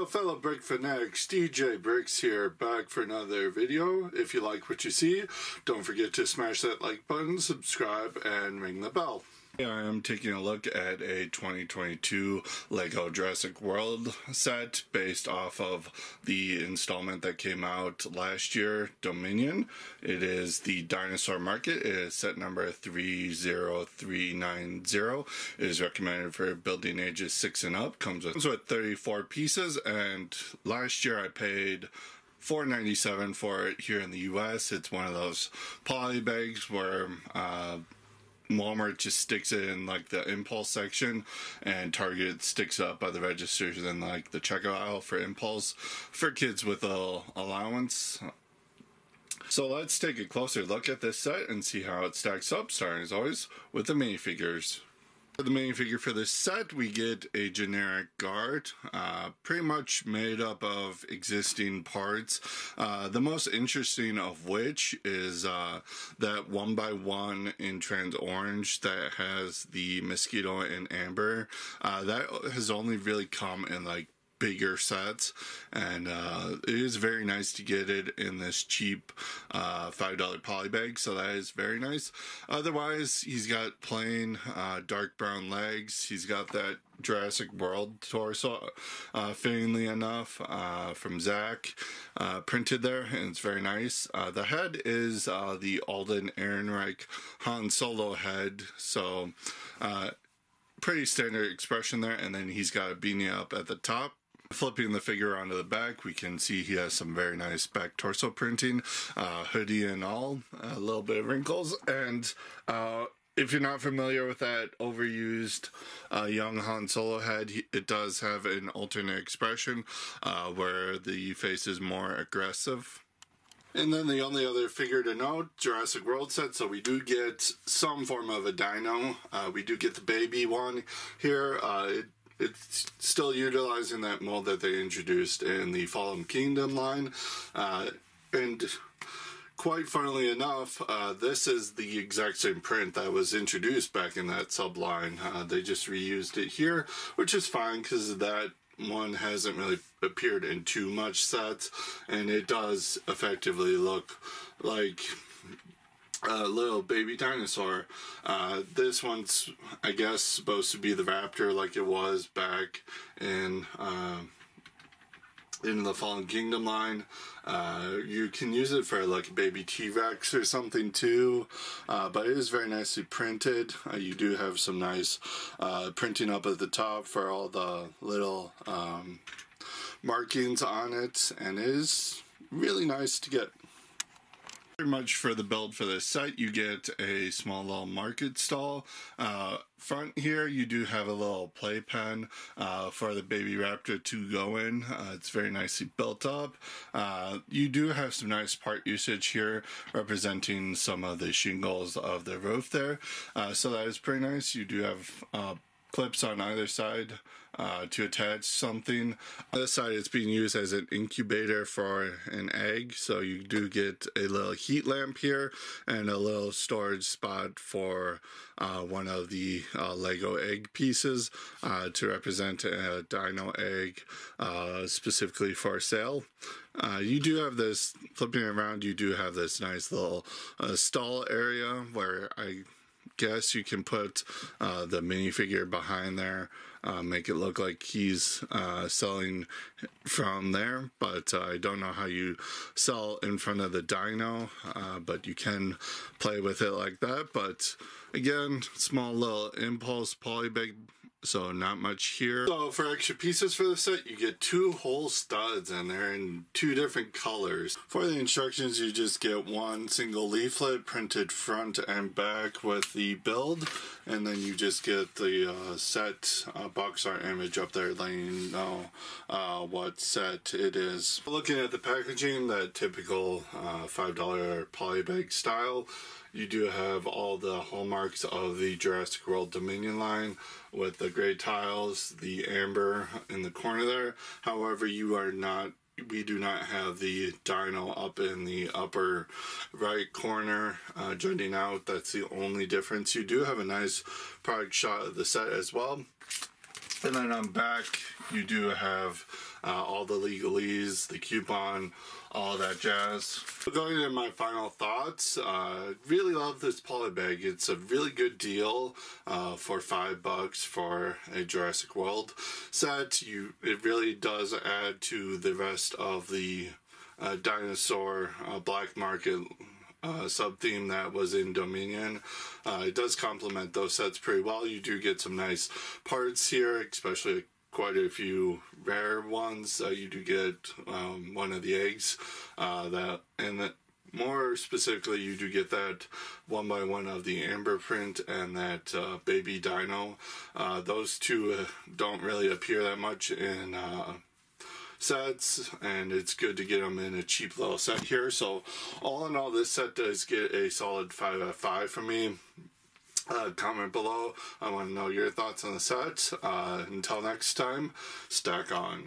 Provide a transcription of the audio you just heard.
Hello fellow brick fanatics, DJ Brickz here, back for another video. If you like what you see, don't forget to smash that like button, subscribe, and ring the bell. I am taking a look at a 2022 LEGO Jurassic World set based off of the installment that came out last year, Dominion. It is the Dinosaur Market. It is set number 30390. It is recommended for building ages 6 and up. Comes with comes with 34 pieces and last year I paid 497 for it here in the US. It's one of those poly bags where uh, Walmart just sticks it in like the impulse section, and Target sticks up by the registers and like the checkout aisle for impulse for kids with a allowance. So let's take a closer look at this set and see how it stacks up, starting as always with the minifigures. For the main figure for this set, we get a generic guard, uh, pretty much made up of existing parts. Uh, the most interesting of which is uh, that one by one in trans orange that has the mosquito and amber. Uh, that has only really come in like bigger sets and uh, it is very nice to get it in this cheap uh, $5 poly bag so that is very nice otherwise he's got plain uh, dark brown legs he's got that Jurassic World torso, uh, fittingly enough, uh, from Zach, uh, printed there, and it's very nice. Uh, the head is uh, the Alden Ehrenreich Han Solo head, so uh, pretty standard expression there, and then he's got a beanie up at the top. Flipping the figure onto the back, we can see he has some very nice back torso printing, uh, hoodie and all, a little bit of wrinkles, and uh, if you're not familiar with that overused uh, young Han Solo head, it does have an alternate expression uh, where the face is more aggressive. And then the only other figure to note, Jurassic World set, so we do get some form of a dino. Uh, we do get the baby one here. Uh, it it's still utilizing that mold that they introduced in the Fallen Kingdom line. Uh, and quite funnily enough, uh, this is the exact same print that was introduced back in that subline. Uh, they just reused it here, which is fine because that one hasn't really appeared in too much sets, and it does effectively look like a little baby dinosaur. Uh, this one's, I guess, supposed to be the raptor like it was back in uh, in the Fallen Kingdom line. Uh, you can use it for like a baby T-Rex or something too, uh, but it is very nicely printed. Uh, you do have some nice uh, printing up at the top for all the little um, markings on it, and it is really nice to get much for the build for this set. You get a small little market stall. Uh, front here, you do have a little playpen uh, for the baby raptor to go in. Uh, it's very nicely built up. Uh, you do have some nice part usage here, representing some of the shingles of the roof there. Uh, so that is pretty nice. You do have uh, clips on either side uh, to attach something. On this side, it's being used as an incubator for an egg, so you do get a little heat lamp here and a little storage spot for uh, one of the uh, Lego egg pieces uh, to represent a dino egg uh, specifically for sale. Uh, you do have this, flipping around, you do have this nice little stall area where I guess you can put uh, the minifigure behind there, uh, make it look like he's uh, selling from there. But uh, I don't know how you sell in front of the dino, uh, but you can play with it like that. But again, small little impulse polybag so not much here. So for extra pieces for the set, you get two whole studs and they're in two different colors. For the instructions, you just get one single leaflet printed front and back with the build. And then you just get the uh, set uh, box art image up there letting you know uh, what set it is. Looking at the packaging, that typical uh, $5 polybag style, you do have all the hallmarks of the Jurassic World Dominion line with the gray tiles, the amber in the corner there. However, you are not we do not have the dino up in the upper right corner uh, jutting out. That's the only difference. You do have a nice product shot of the set as well. And then on back, you do have uh, all the legalese, the coupon, all that jazz. Going into my final thoughts, uh, really love this poly bag. It's a really good deal uh, for five bucks for a Jurassic World set. You, it really does add to the rest of the uh, dinosaur uh, black market uh, sub theme that was in Dominion. Uh, it does complement those sets pretty well. You do get some nice parts here, especially quite a few rare ones. Uh, you do get um, one of the eggs uh, that, and that more specifically, you do get that one by one of the amber print and that uh, baby dino. Uh, those two uh, don't really appear that much in sets and it's good to get them in a cheap little set here so all in all this set does get a solid 5 out of 5 for me uh, comment below. I want to know your thoughts on the set. Uh, until next time stack on